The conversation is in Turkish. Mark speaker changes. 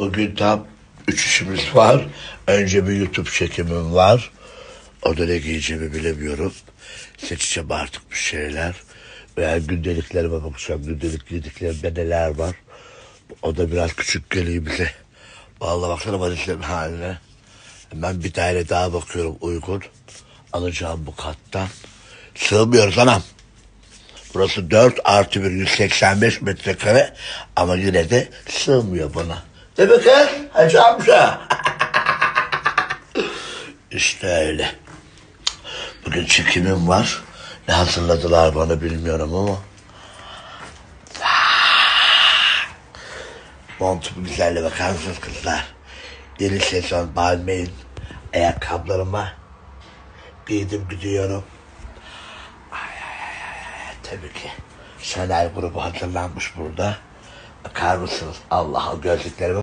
Speaker 1: Bugün tam üç işimiz var. Önce bir YouTube çekimim var. O da ne giyeceğimi bilemiyorum. Seçeceğim artık bir şeyler. Veya gündeliklerime bakacağım. Gündelik giydiklerimde neler var. O da biraz küçük geliyor bize. Vallahi baksana valizlerin haline. Ben bir daire daha bakıyorum uygun. Alacağım bu kattan. Sığmıyoruz anam. Burası 4 artı 1 185 metrekare ama yine de sığmıyor bana. Hacı amca. işte öyle. Bugün çekimim var. Ne hazırladılar bana bilmiyorum ama. Montumu güzelle bakar mısınız kızlar? Yeni sezon Balmain ayakkabılarıma giydim gidiyorum. Tabii ki. Şener grubu hazırlanmış burada. Bakar mısınız? Allah gözlüklerime